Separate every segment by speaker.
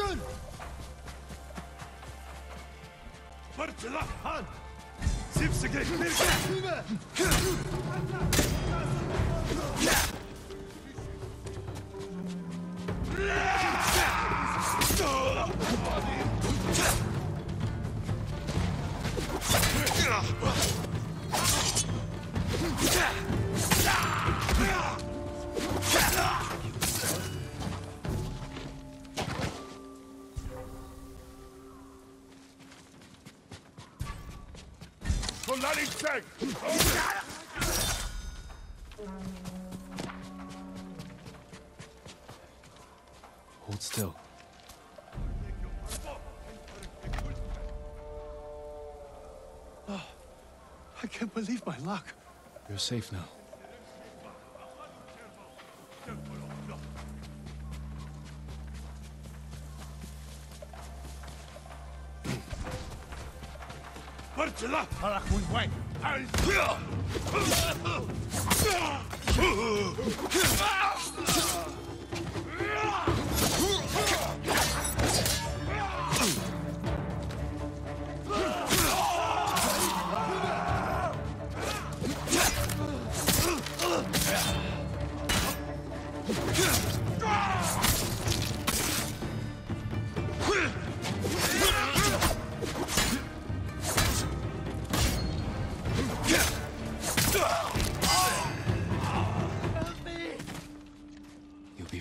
Speaker 1: Kaçın!
Speaker 2: Fırtılahan! Simsige birge! Ugh! Solari!
Speaker 3: Hold still.
Speaker 1: Ah, I can't believe my luck.
Speaker 3: You're safe now.
Speaker 2: Por
Speaker 1: ti lá. Fala
Speaker 3: com o pai. Ah!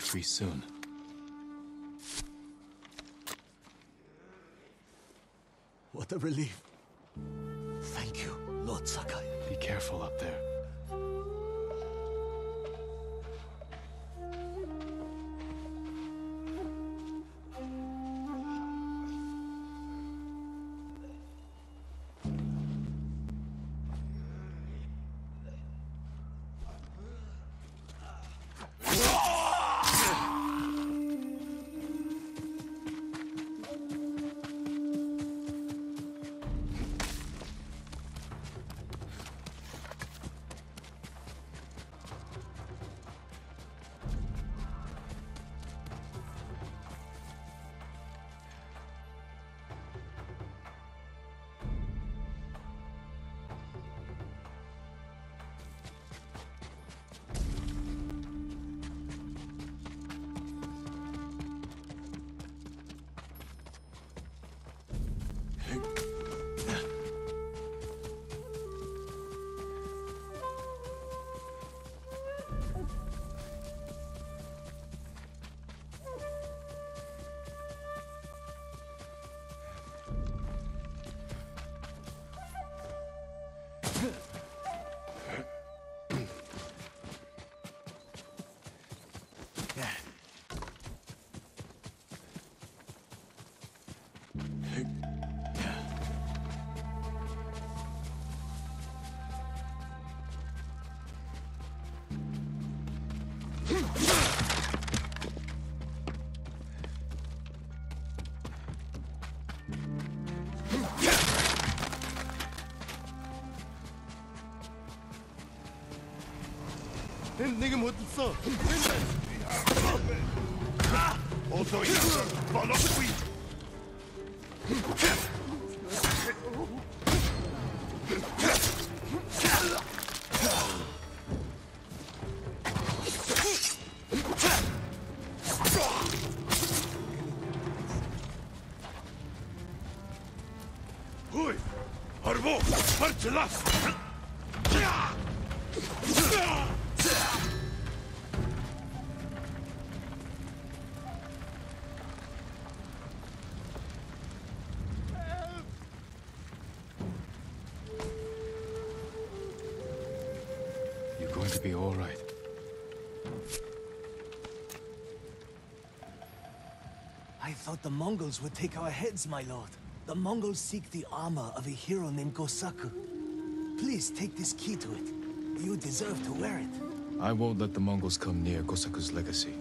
Speaker 3: Free soon.
Speaker 1: What a relief. Thank you, Lord Sakai.
Speaker 3: Be careful up there.
Speaker 1: 내게 뭐 못 써.
Speaker 2: 어서 일어나, 빨리 Harbo! Parçala!
Speaker 3: You're going to be all right.
Speaker 4: I thought the Mongols would take our heads, my lord. The Mongols seek the armor of a hero named Gosaku. Please take this key to it. You deserve to wear it.
Speaker 3: I won't let the Mongols come near Gosaku's legacy.